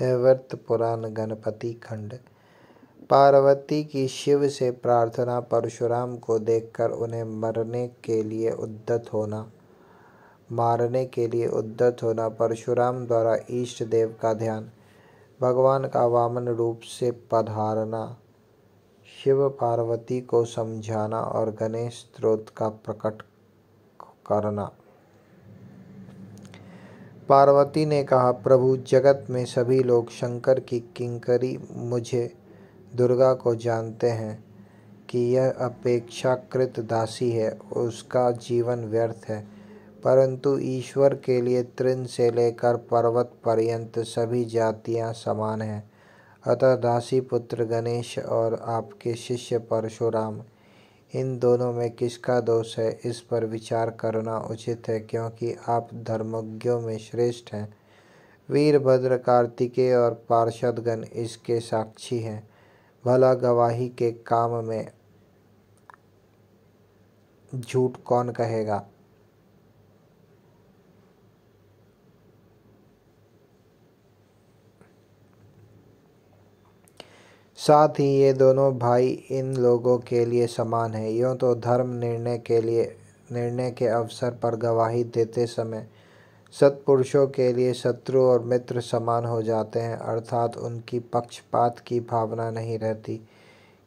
वैवर्त पुराण गणपति खंड। पार्वती की शिव से प्रार्थना परशुराम को देखकर उन्हें मरने के लिए उद्दत होना, मारने के लिए उद्दत होना परशुराम द्वारा ईष्ट देव का ध्यान, भगवान का वामन रूप से पधारना, शिव पार्वती को समझाना और गणेश स्त्रोत का प्रकट करना। पार्वती ने कहा, प्रभु, जगत में सभी लोग शंकर की किंकरी मुझे, दुर्गा को जानते हैं कि यह अपेक्षाकृत दासी है, उसका जीवन व्यर्थ है। परंतु ईश्वर के लिए तृण से लेकर पर्वत पर्यंत सभी जातियाँ समान हैं। अतः दासी पुत्र गणेश और आपके शिष्य परशुराम इन दोनों में किसका दोष है, इस पर विचार करना उचित है क्योंकि आप धर्मज्ञों में श्रेष्ठ हैं। वीरभद्र कार्तिकेय और पार्षदगण इसके साक्षी हैं। भला गवाही के काम में झूठ कौन कहेगा? साथ ही ये दोनों भाई इन लोगों के लिए समान हैं। यूँ तो धर्म निर्णय के लिए, निर्णय के अवसर पर गवाही देते समय सत्पुरुषों के लिए शत्रु और मित्र समान हो जाते हैं, अर्थात उनकी पक्षपात की भावना नहीं रहती।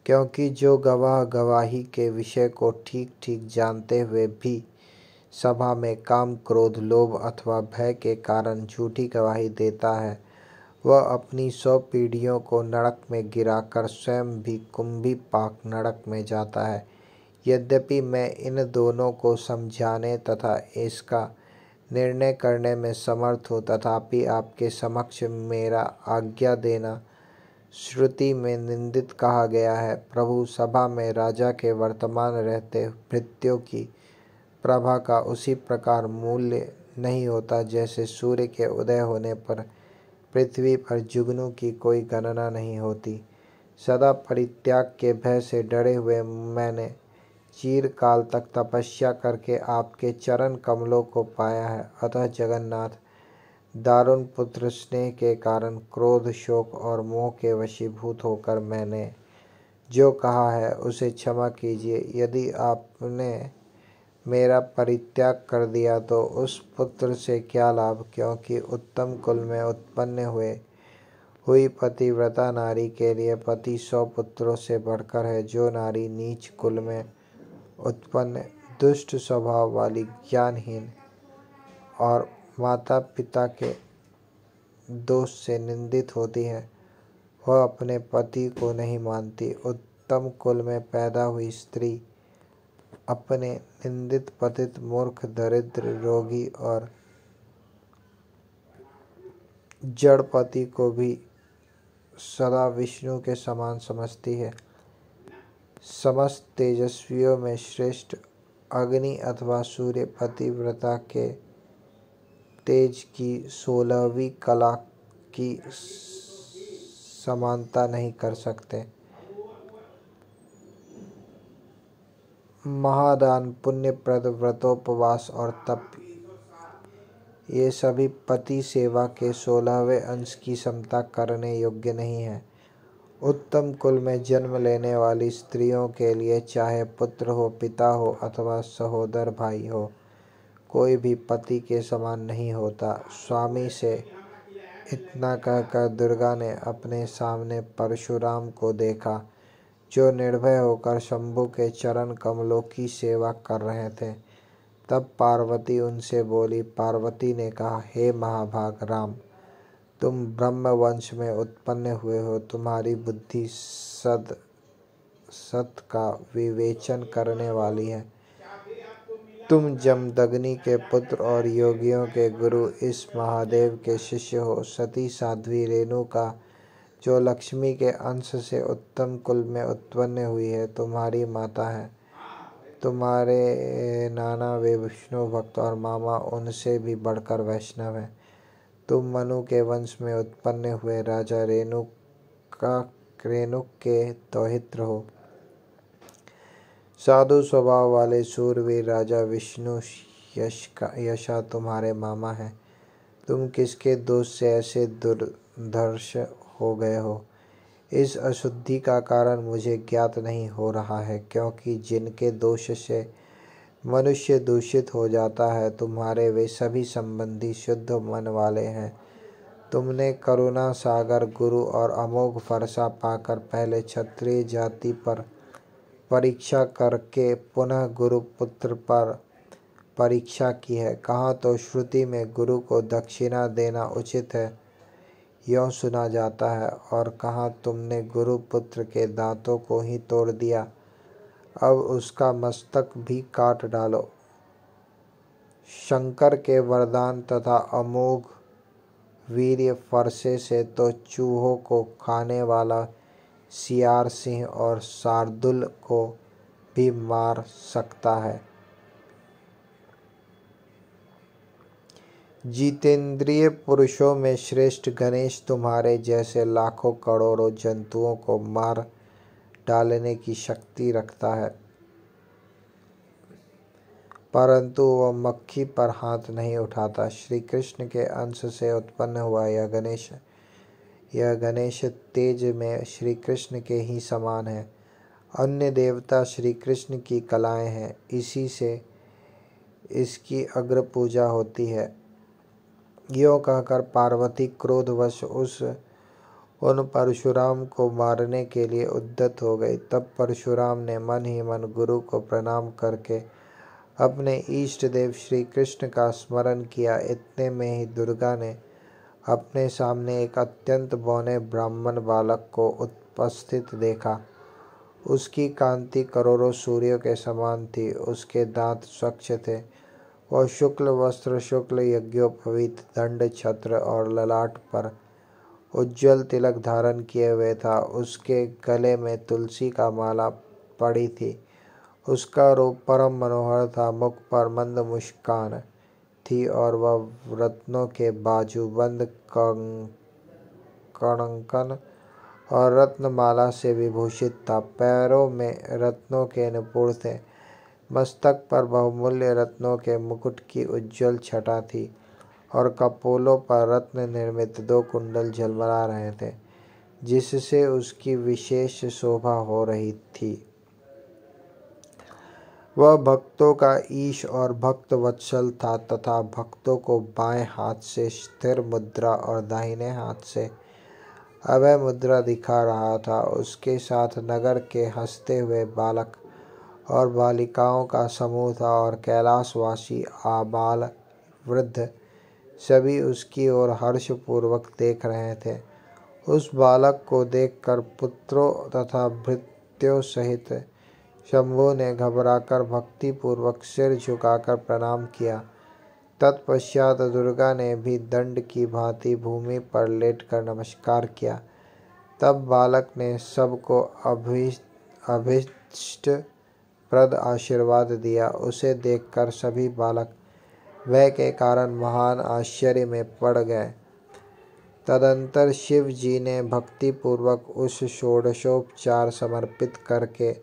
क्योंकि जो गवाह गवाही के विषय को ठीक ठीक जानते हुए भी सभा में काम, क्रोध, लोभ अथवा भय के कारण झूठी गवाही देता है वह अपनी सौ पीढ़ियों को नरक में गिराकर स्वयं भी कुंभी पाक नरक में जाता है। यद्यपि मैं इन दोनों को समझाने तथा इसका निर्णय करने में समर्थ हूँ, तथापि आपके समक्ष मेरा आज्ञा देना श्रुति में निंदित कहा गया है। प्रभु, सभा में राजा के वर्तमान रहते मृत्यु की प्रभा का उसी प्रकार मूल्य नहीं होता जैसे सूर्य के उदय होने पर पृथ्वी पर जुगनू की कोई गणना नहीं होती। सदा परित्याग के भय से डरे हुए मैंने चीर काल तक तपस्या करके आपके चरण कमलों को पाया है। अतः जगन्नाथ, दारुण पुत्र स्नेह के कारण क्रोध, शोक और मोह के वशीभूत होकर मैंने जो कहा है उसे क्षमा कीजिए। यदि आपने मेरा परित्याग कर दिया तो उस पुत्र से क्या लाभ? क्योंकि उत्तम कुल में उत्पन्न हुए, हुई पतिव्रता नारी के लिए पति सौ पुत्रों से बढ़कर है। जो नारी नीच कुल में उत्पन्न, दुष्ट स्वभाव वाली, ज्ञानहीन और माता पिता के दोष से निंदित होती है, वह अपने पति को नहीं मानती। उत्तम कुल में पैदा हुई स्त्री अपने निंदित पतित मूर्ख, दरिद्र रोगी और जड़ पति को भी सदा विष्णु के समान समझती है। समस्त तेजस्वियों में श्रेष्ठ अग्नि अथवा सूर्य पतिव्रता के तेज की सोलहवीं कला की समानता नहीं कर सकते। महादान, पुण्यप्रद, व्रतोपवास और तप। ये सभी पति सेवा के सोलहवें अंश की क्षमता करने योग्य नहीं है। उत्तम कुल में जन्म लेने वाली स्त्रियों के लिए चाहे पुत्र हो, पिता हो अथवा सहोदर भाई हो, कोई भी पति के समान नहीं होता। स्वामी से इतना कहकर दुर्गा ने अपने सामने परशुराम को देखा। जो निर्भय होकर शंभु के चरण कमलों की सेवा कर रहे थे। तब पार्वती उनसे बोली, पार्वती ने कहा, हे महाभाग राम तुम ब्रह्म वंश में उत्पन्न हुए हो। तुम्हारी बुद्धि सद, सत का विवेचन करने वाली है। तुम जमदग्नि के पुत्र और योगियों के गुरु इस महादेव के शिष्य हो। सती साध्वी रेणु का जो लक्ष्मी के अंश से उत्तम कुल में उत्पन्न हुई है, तुम्हारी माता है। तुम्हारे नाना वे विष्णु भक्त और मामा उनसे भी बढ़कर वैष्णव हैं। तुम मनु के वंश में उत्पन्न हुए राजा रेणु का, रेणुक के तोहित्र हो। साधु स्वभाव वाले सूरवीर राजा विष्णु यश का, यशा तुम्हारे मामा हैं। तुम किसके दोष से ऐसे दुर दर्श हो गए हो। इस अशुद्धि का कारण मुझे ज्ञात नहीं हो रहा है, क्योंकि जिनके दोष से मनुष्य दूषित हो जाता है, तुम्हारे वे सभी संबंधी शुद्ध मन वाले हैं। तुमने करुणा सागर, गुरु और अमोघ फरसा पाकर पहले क्षत्रिय जाति पर परीक्षा करके पुनः गुरु पुत्र पर परीक्षा की है। कहाँ तो श्रुति में गुरु को दक्षिणा देना उचित है। यों सुना जाता है, और कहा, तुमने गुरु पुत्र के दांतों को ही तोड़ दिया। अब उसका मस्तक भी काट डालो। शंकर के वरदान तथा अमोघ वीर्य फरसे से तो चूहों को खाने वाला सियार सिंह और शार्दुल को भी मार सकता है। जितेंद्रिय पुरुषों में श्रेष्ठ गणेश तुम्हारे जैसे लाखों करोड़ों जंतुओं को मार डालने की शक्ति रखता है। परंतु वह मक्खी पर हाथ नहीं उठाता। श्री कृष्ण के अंश से उत्पन्न हुआ यह गणेश यह गणेश तेज में श्री कृष्ण के ही समान है। अन्य देवता श्री कृष्ण की कलाएँ हैं। इसी से इसकी अग्र पूजा होती है। यो कहकर पार्वती क्रोधवश उस, उन परशुराम को मारने के लिए उद्यत हो गई। तब परशुराम ने मन ही मन गुरु को प्रणाम करके अपने इष्ट देव श्री कृष्ण का स्मरण किया। इतने में ही दुर्गा ने अपने सामने एक अत्यंत बौने ब्राह्मण बालक को उपस्थित देखा। उसकी कांति करोड़ों सूर्यों के समान थी। उसके दांत स्वच्छ थे। वह शुक्ल वस्त्र शुक्ल यज्ञोपवीत दंड, छत्र और ललाट पर उज्जवल तिलक धारण किए हुए था। उसके गले में तुलसी का माला पड़ी थी। उसका रूप परम मनोहर था, मुख पर मंद मुस्कान थी और वह रत्नों के बाजूबंद कणकन और रत्नमाला से विभूषित था। पैरों में रत्नों के निपुण थे। मस्तक पर बहुमूल्य रत्नों के मुकुट की उज्जवल छटा थी और कपोलों पर रत्न निर्मित दो कुंडल झलमला रहे थे, जिससे उसकी विशेष शोभा हो रही थी। वह भक्तों का ईश और भक्त वत्सल था तथा भक्तों को बाएँ हाथ से स्थिर मुद्रा और दाहिने हाथ से अभय मुद्रा दिखा रहा था। उसके साथ नगर के हँसते हुए बालक और बालिकाओं का समूह था और कैलाशवासी आबाल वृद्ध सभी उसकी ओर हर्षपूर्वक देख रहे थे। उस बालक को देखकर पुत्रों तथा भृत्यों सहित शंभु ने घबराकर भक्तिपूर्वक सिर झुकाकर प्रणाम किया। तत्पश्चात दुर्गा ने भी दंड की भांति भूमि पर लेटकर नमस्कार किया। तब बालक ने सबको अभिष्ट प्रद आशीर्वाद दिया। उसे देखकर सभी बालक वह के कारण महान आश्चर्य में पड़ गए। तदंतर शिव जी ने भक्तिपूर्वक उस षोडशोपचार समर्पित करके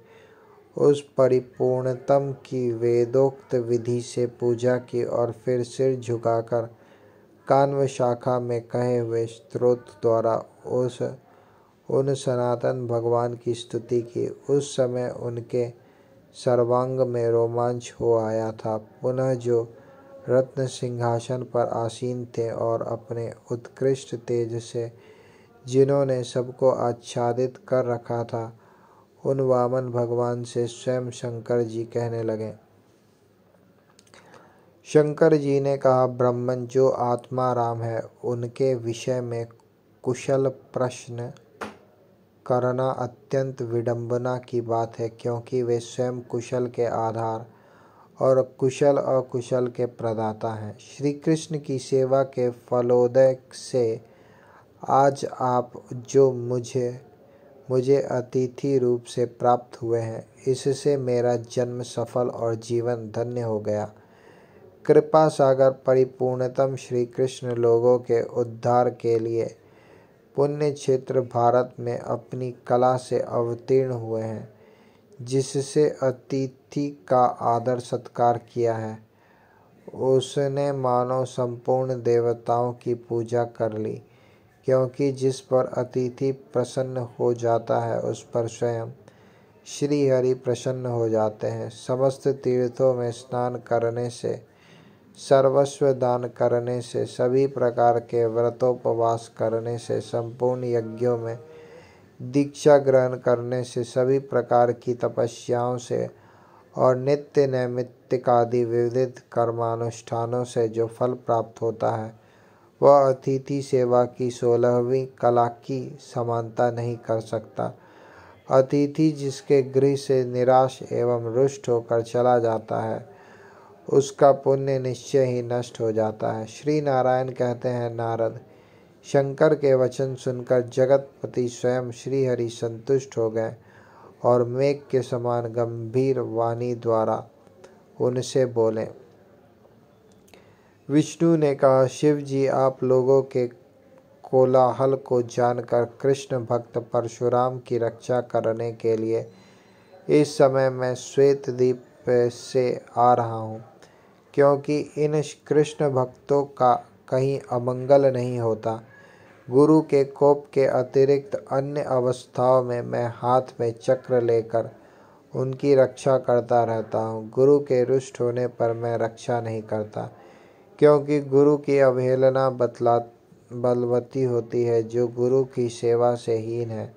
उस परिपूर्णतम की वेदोक्त विधि से पूजा की और फिर सिर झुकाकर कान्व शाखा में कहे हुए स्त्रोत द्वारा उस, उन सनातन भगवान की स्तुति की। उस समय उनके सर्वांग में रोमांच हो आया था। पुनः जो रत्न सिंहासन पर आसीन थे और अपने उत्कृष्ट तेज से जिन्होंने सबको आच्छादित कर रखा था, उन वामन भगवान से स्वयं शंकर जी कहने लगे। शंकर जी ने कहा ब्रह्मन जो आत्मा राम है, उनके विषय में कुशल प्रश्न करना अत्यंत विडंबना की बात है क्योंकि वे स्वयं कुशल के आधार और कुशल अकुशल के प्रदाता हैं। श्री कृष्ण की सेवा के फलोदय से आज आप जो मुझे मुझे अतिथि रूप से प्राप्त हुए हैं, इससे मेरा जन्म सफल और जीवन धन्य हो गया। कृपा सागर परिपूर्णतम श्री कृष्ण लोगों के उद्धार के लिए पुण्य क्षेत्र भारत में अपनी कला से अवतीर्ण हुए हैं, जिससे अतिथि का आदर सत्कार किया है। उसने मानो संपूर्ण देवताओं की पूजा कर ली, क्योंकि जिस पर अतिथि प्रसन्न हो जाता है, उस पर स्वयं श्री हरि प्रसन्न हो जाते हैं। समस्त तीर्थों में स्नान करने से सर्वस्व दान करने से, सभी प्रकार के व्रतोपवास करने से, संपूर्ण यज्ञों में दीक्षा ग्रहण करने से, सभी प्रकार की तपस्याओं से और नित्य नैमित्तिक आदि विविध कर्मानुष्ठानों से जो फल प्राप्त होता है, वह अतिथि सेवा की सोलहवीं कला की समानता नहीं कर सकता। अतिथि जिसके गृह से निराश एवं रुष्ट होकर चला जाता है उसका पुण्य निश्चय ही नष्ट हो जाता है। श्री नारायण कहते हैं, नारद, शंकर के वचन सुनकर जगतपति स्वयं श्रीहरि संतुष्ट हो गए और मेघ के समान गंभीर वाणी द्वारा उनसे बोले। विष्णु ने कहा शिव जी आप लोगों के कोलाहल को जानकर कृष्ण भक्त परशुराम की रक्षा करने के लिए इस समय मैं श्वेत द्वीप से आ रहा हूँ। क्योंकि इन कृष्ण भक्तों का कहीं अमंगल नहीं होता। गुरु के कोप के अतिरिक्त अन्य अवस्थाओं में मैं हाथ में चक्र लेकर उनकी रक्षा करता रहता हूँ। गुरु के रुष्ट होने पर मैं रक्षा नहीं करता, क्योंकि गुरु की अवहेलना बतला, बलवती होती है, जो गुरु की सेवा से हीन है।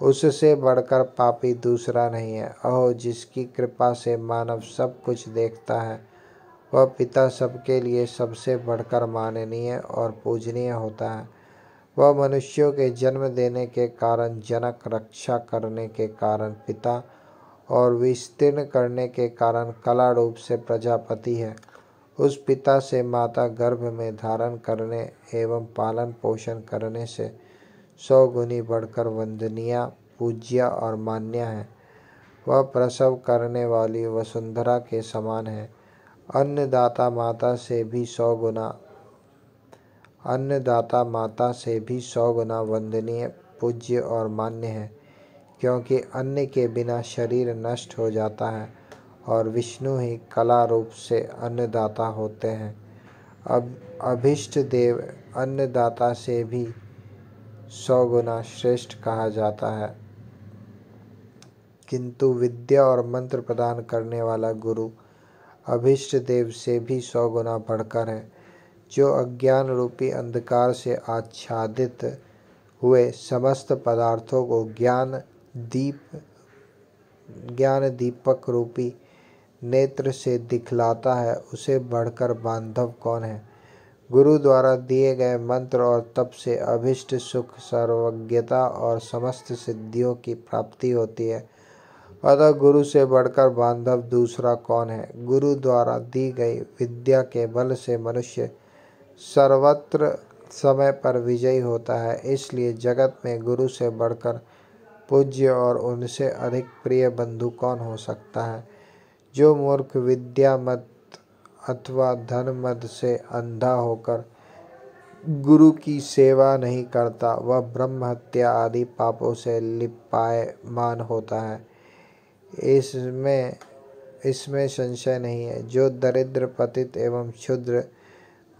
उससे बढ़कर पापी दूसरा नहीं है। अहो, जिसकी कृपा से मानव सब कुछ देखता है वह पिता सबके लिए सबसे बढ़कर माननीय और पूजनीय होता है। वह मनुष्यों के जन्म देने के कारण, जनक रक्षा करने के कारण पिता और विस्तीर्ण करने के कारण कला रूप से प्रजापति है। उस पिता से माता गर्भ में धारण करने एवं पालन पोषण करने से सौ गुनी बढ़कर वंदनीय, पूज्य और मान्य है। वह प्रसव करने वाली वसुंधरा के समान है। अन्नदाता माता से भी सौ गुना, अन्नदाता माता से भी सौ गुना वंदनीय, पूज्य और मान्य है, क्योंकि अन्न के बिना शरीर नष्ट हो जाता है और विष्णु ही कला रूप से अन्नदाता होते हैं। अब अभिष्ट देव अन्नदाता से भी सौ गुना श्रेष्ठ कहा जाता है। किंतु विद्या और मंत्र प्रदान करने वाला गुरु अभिष्ट देव से भी सौ गुना बढ़कर है, जो अज्ञान रूपी अंधकार से आच्छादित हुए समस्त पदार्थों को ज्ञान दीप ज्ञान दीपक रूपी नेत्र से दिखलाता है, उसे बढ़कर बांधव कौन है? गुरु द्वारा दिए गए मंत्र और तप से अभिष्ट सुख, सर्वज्ञता और समस्त सिद्धियों की प्राप्ति होती है। अतः गुरु से बढ़कर बांधव दूसरा कौन है? गुरु द्वारा दी गई विद्या के बल से मनुष्य सर्वत्र समय पर विजयी होता है। इसलिए जगत में गुरु से बढ़कर पूज्य और उनसे अधिक प्रिय बंधु कौन हो सकता है? जो मूर्ख विद्या मत अथवा धन मत से अंधा होकर गुरु की सेवा नहीं करता, वह ब्रह्म हत्या आदि पापों से लिपायमान होता है। इसमें इसमें संशय नहीं है। जो दरिद्र, पतित एवं क्षुद्र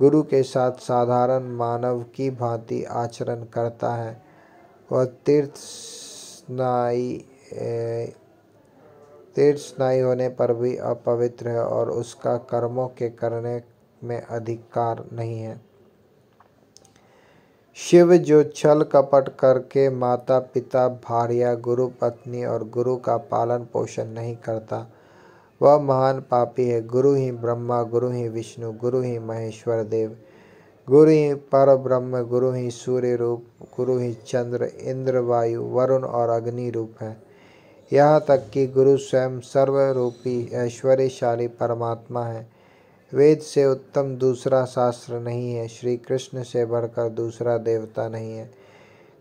गुरु के साथ साधारण मानव की भांति आचरण करता है, वह तीर्थ स्नाई तीर्थ स्नाई होने पर भी अपवित्र है और उसका कर्मों के करने में अधिकार नहीं है। शिव जो छल कपट करके माता, पिता भार्या गुरु, पत्नी और गुरु का पालन पोषण नहीं करता, वह महान पापी है। गुरु ही ब्रह्मा, गुरु ही विष्णु, गुरु ही महेश्वर देव, गुरु ही पर ब्रह्म गुरु ही सूर्य रूप, गुरु ही चंद्र, इंद्र, वायु, वरुण और अग्नि रूप है। यहाँ तक कि गुरु स्वयं सर्वरूपी, ऐश्वर्यशाली परमात्मा है। वेद से उत्तम दूसरा शास्त्र नहीं है श्री कृष्ण से बढ़कर दूसरा देवता नहीं है,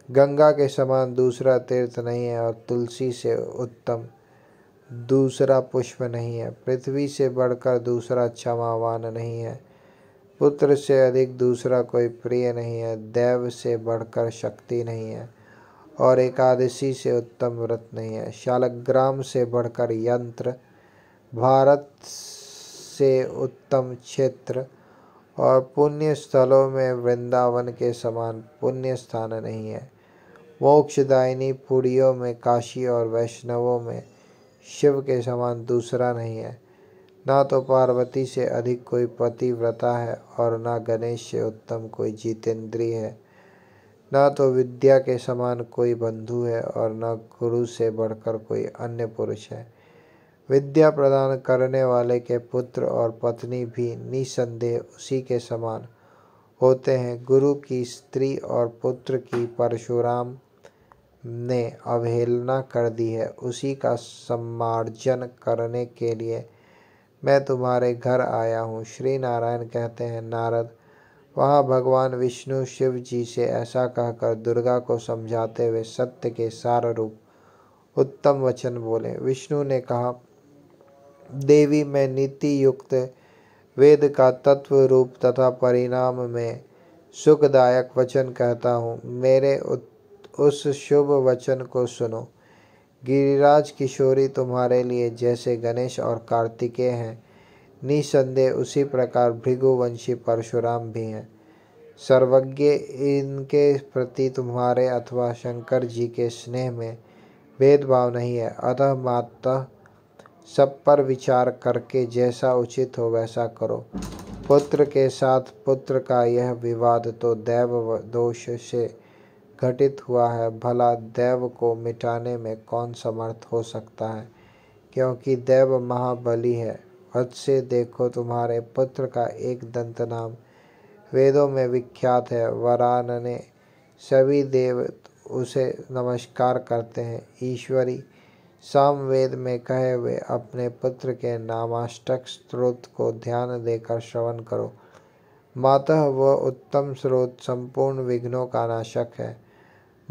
गंगा के समान दूसरा तीर्थ नहीं है और तुलसी से उत्तम दूसरा पुष्प नहीं है, पृथ्वी से बढ़कर दूसरा क्षमावान नहीं है, पुत्र से अधिक दूसरा कोई प्रिय नहीं है, देव से बढ़कर शक्ति नहीं है और एकादशी से उत्तम व्रत नहीं है, शालग्राम से बढ़कर यंत्र, भारत से उत्तम क्षेत्र और पुण्य स्थलों में वृंदावन के समान पुण्य स्थान नहीं है। मोक्षदायिनी पुरियों में काशी और वैष्णवों में शिव के समान दूसरा नहीं है। ना तो पार्वती से अधिक कोई पतिव्रता है और ना गणेश से उत्तम कोई जितेंद्रिय है। न तो विद्या के समान कोई बंधु है और न गुरु से बढ़कर कोई अन्य पुरुष है। विद्या प्रदान करने वाले के पुत्र और पत्नी भी निसंदेह उसी के समान होते हैं। गुरु की स्त्री और पुत्र की परशुराम ने अवहेलना कर दी है। उसी का सम्मार्जन करने के लिए मैं तुम्हारे घर आया हूँ। श्री नारायण कहते हैं, नारद, वहाँ भगवान विष्णु शिव जी से ऐसा कहकर दुर्गा को समझाते हुए सत्य के सार रूप उत्तम वचन बोले। विष्णु ने कहा देवी में नीति युक्त वेद का तत्व रूप तथा परिणाम में सुखदायक वचन कहता हूँ। मेरे उस शुभ वचन को सुनो। गिरिराज किशोरी तुम्हारे लिए जैसे गणेश और कार्तिकेय हैं। निसंदेह उसी प्रकार भृगुवंशी परशुराम भी हैं। सर्वज्ञ इनके प्रति तुम्हारे अथवा शंकर जी के स्नेह में भेदभाव नहीं है। अतः माता सब पर विचार करके जैसा उचित हो वैसा करो। पुत्र के साथ पुत्र का यह विवाद तो दैव दोष से घटित हुआ है। भला दैव को मिटाने में कौन समर्थ हो सकता है? क्योंकि देव महाबली है। हद से देखो तुम्हारे पुत्र का एक दंत नाम। वेदों में विख्यात है, वरान ने सभी देव उसे नमस्कार करते हैं। ईश्वरी सामवेद में कहे हुए अपने पुत्र के नामाष्टक स्रोत को ध्यान देकर श्रवण करो। माता वह उत्तम स्रोत संपूर्ण विघ्नों का नाशक है।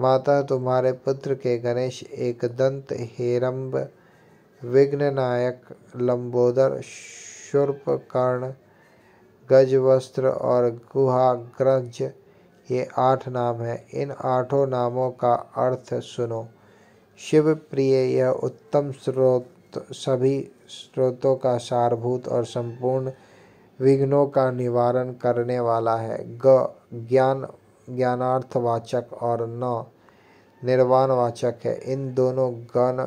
माता तुम्हारे पुत्र के गणेश एक दंत हेरम्ब, विघ्ननायक, लंबोदर कर्ण गज वस्त्र और गुहाग्रज, ये आठ नाम हैं। इन आठों नामों का अर्थ सुनो। शिव प्रिय यह उत्तम स्रोत, सभी स्रोतों का सारभूत और संपूर्ण विघ्नों का निवारण करने वाला है। ग, ज्ञान, ज्ञानार्थवाचक और न, निर्वाणवाचक है। इन दोनों गण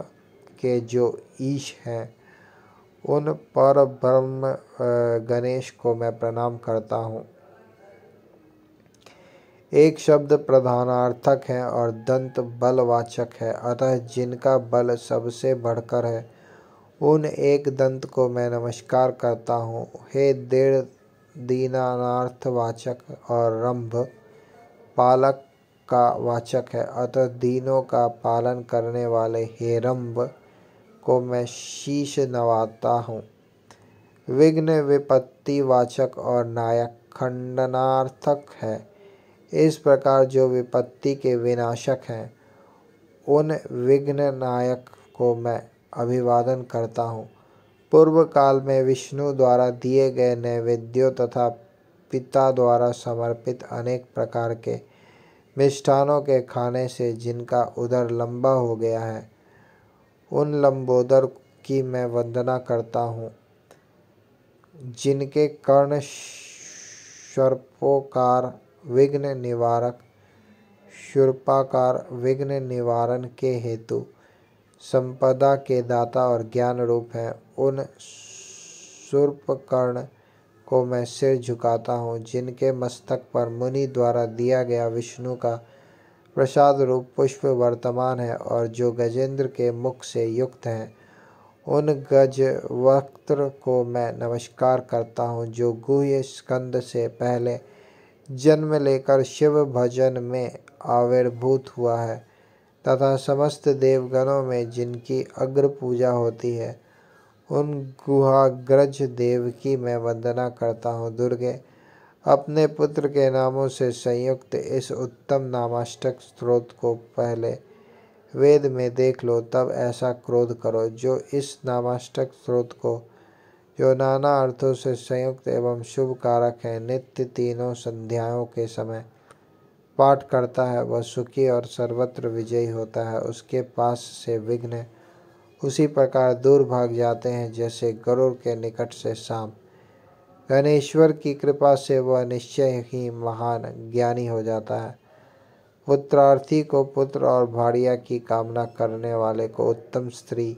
के जो ईश हैं, उन पर ब्रह्म गणेश को मैं प्रणाम करता हूँ। एक शब्द प्रधानार्थक है और दंत बलवाचक है, अतः जिनका बल सबसे बढ़कर है, उन एक दंत को मैं नमस्कार करता हूँ। हे देड़ दीनानार्थवाचक और रंभ पालक का वाचक है, अतः दीनों का पालन करने वाले हेरम्ब को मैं शीश नवाता हूँ। विघ्न विपत्ति वाचक और नायक खंडनार्थक है। इस प्रकार जो विपत्ति के विनाशक हैं उन विघ्न नायक को मैं अभिवादन करता हूँ पूर्व काल में विष्णु द्वारा दिए गए नैवेद्यों तथा पिता द्वारा समर्पित अनेक प्रकार के मिष्ठानों के खाने से जिनका उदर लंबा हो गया है उन लंबोदर की मैं वंदना करता हूँ जिनके कर्ण सर्पोकार विघ्न निवारक, शुर्पाकार विघ्न निवारण के हेतु संपदा के दाता और ज्ञान रूप हैं। उन कर्ण को मैं सिर झुकाता हूँ, जिनके मस्तक पर मुनि द्वारा दिया गया विष्णु का प्रसाद रूप पुष्प वर्तमान है और जो गजेंद्र के मुख से युक्त हैं। उन गज वक्त्र को मैं नमस्कार करता हूँ, जो गुह्य स्कंद से पहले जन्म लेकर शिव भजन में आविर्भूत हुआ है, तथा समस्त देवगणों में जिनकी अग्र पूजा होती है, उन गुहाग्रज देव की मैं वंदना करता हूँ। दुर्गे, अपने पुत्र के नामों से संयुक्त इस उत्तम नामाष्टक स्रोत को पहले वेद में देख लो, तब ऐसा क्रोध करो जो इस नामाष्टक स्रोत को जो नाना अर्थों से संयुक्त एवं शुभ कारक है। नित्य तीनों संध्याओं के समय पाठ करता है, वह सुखी और सर्वत्र विजयी होता है। उसके पास से विघ्न उसी प्रकार दूर भाग जाते हैं, जैसे गरुड़ के निकट से सांप गणेश्वर की कृपा से वह निश्चय ही महान ज्ञानी हो जाता है। पुत्रार्थी को पुत्र और भाड़िया की कामना करने वाले को उत्तम स्त्री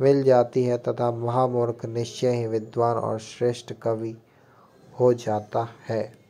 मिल जाती है तथा महामूर्ख निश्चय ही विद्वान और श्रेष्ठ कवि हो जाता है।